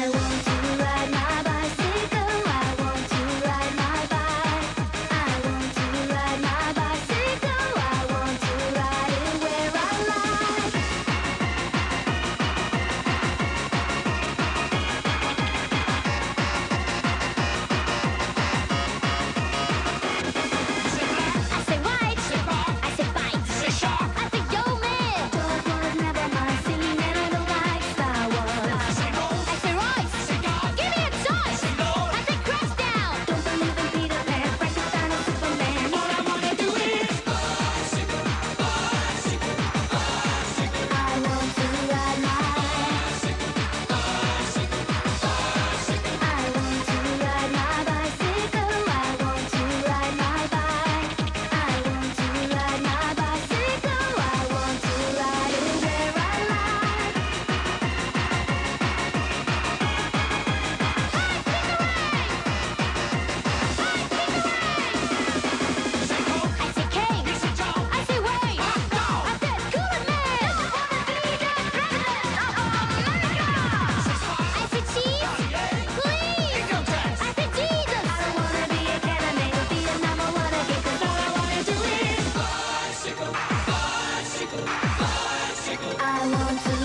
I won't I want to